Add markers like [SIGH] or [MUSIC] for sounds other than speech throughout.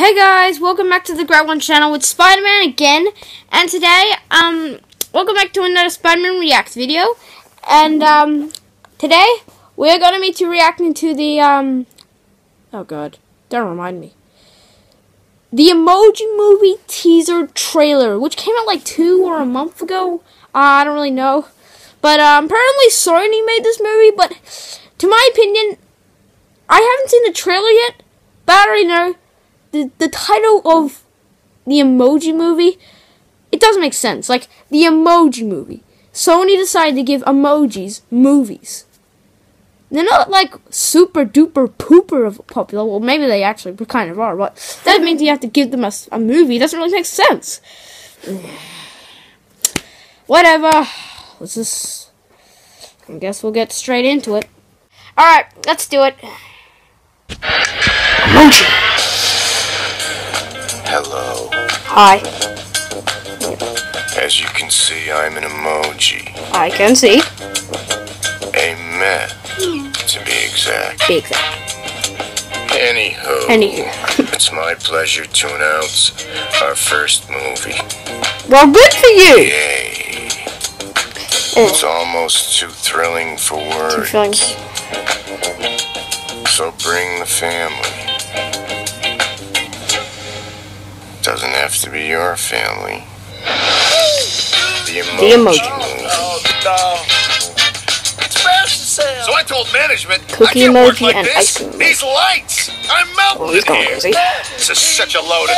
Hey guys, welcome back to the Great One channel with Spider-Man again. And today, um, welcome back to another Spider-Man Reacts video. And, um, today, we're gonna be to reacting to the, um, oh god, don't remind me. The Emoji Movie teaser trailer, which came out like two or a month ago. Uh, I don't really know. But, um, apparently Sony made this movie, but, to my opinion, I haven't seen the trailer yet, but I already know the the title of the Emoji Movie. It doesn't make sense. Like the Emoji Movie. Sony decided to give emojis movies. They're not like super duper pooper of popular. Well, maybe they actually kind of are, but that means you have to give them a, a movie. It doesn't really make sense. [SIGHS] Whatever. Let's just. I guess we'll get straight into it. Alright, let's do it. Emoji! Hi. As you can see, I'm an emoji. I can see. A meh, to be exact. Be exact. Anywho, Anywho. [LAUGHS] it's my pleasure to announce our first movie. Well, good for you. Yay. It's almost too thrilling for words. feelings. So bring the family. To be your family. The emoji, The Emoji movie. So I told management, Cookie I can't work emoji like and this. ice cream emoji. These lights, I'm melting Oh, he's in going here. crazy. This is such a load of.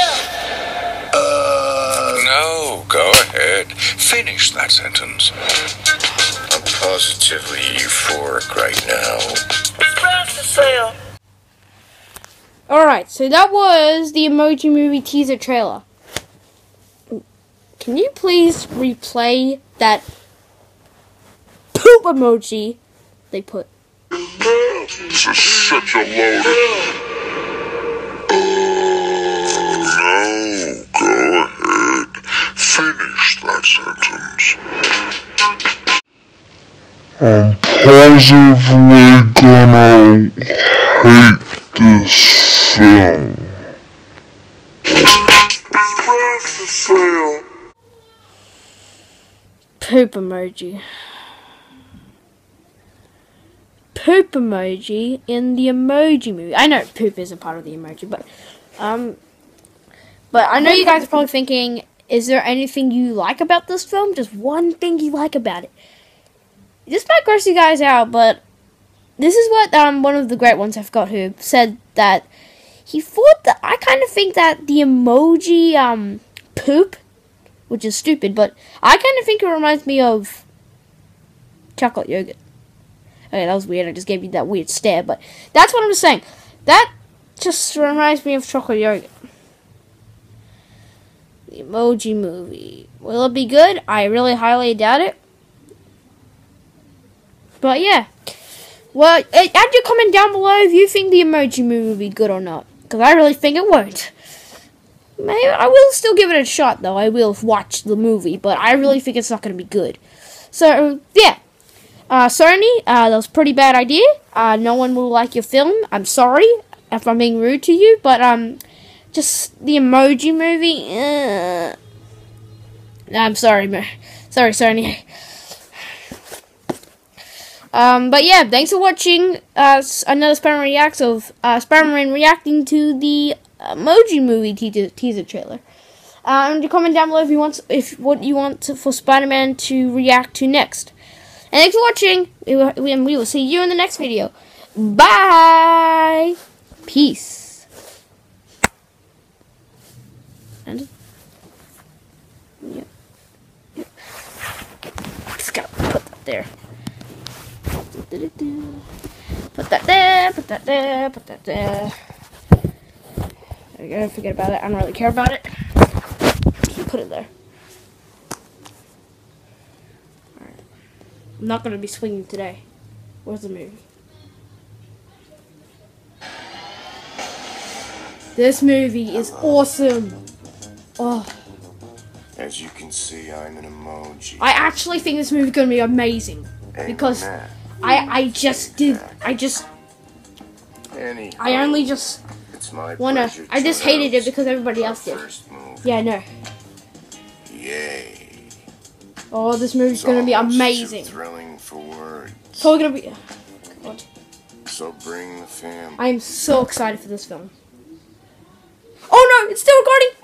Uh, No, go ahead. Finish that sentence. I'm positively euphoric right now. Alright, so that was the Emoji Movie teaser trailer. Can you please replay that poop emoji they put? This is such a load of... Oh, no, go ahead. Finish that sentence. I'm positively gonna hate this film. Poop emoji. Poop emoji in the emoji movie. I know poop isn't part of the emoji, but um but I know you guys are probably thinking, is there anything you like about this film? Just one thing you like about it. This might gross you guys out, but this is what um one of the great ones I forgot who said that he thought that I kind of think that the emoji um poop which is stupid, but I kind of think it reminds me of chocolate yogurt. Okay, that was weird. I just gave you that weird stare, but that's what I'm saying. That just reminds me of chocolate yogurt. The Emoji Movie. Will it be good? I really highly doubt it. But yeah. Well, add your comment down below if you think the Emoji Movie will be good or not. Because I really think it won't. I will still give it a shot though. I will watch the movie, but I really think it's not going to be good. So yeah, uh, Sony, uh, that was a pretty bad idea. Uh, no one will like your film. I'm sorry if I'm being rude to you, but um, just the Emoji Movie. Uh, I'm sorry, sorry, Sony. Um, but yeah, thanks for watching uh, another Spider-Man reacts of uh, Spider-Man reacting to the Emoji Movie teaser, teaser trailer. Uh, and comment down below if you want if what you want for Spider-Man to react to next. And thanks for watching. We will, we, we will see you in the next video. Bye. Peace. And yeah. yeah. Just gotta put that there. Put that there, put that there, put that there. I gotta forget about it. I don't really care about it. Just put it there. Alright. I'm not gonna be swinging today. Where's the movie? This movie is awesome. Oh, As you can see, I'm an emoji. I actually think this movie's gonna be amazing because Amen. I I just did I just. I only just It's my Well, no, I just hated it because everybody else did. Yeah, I know. Yay. Oh, this movie's It's gonna be amazing. Thrilling for words. It's probably gonna be. God, So bring the family. I am so excited for this film. Oh no, it's still recording.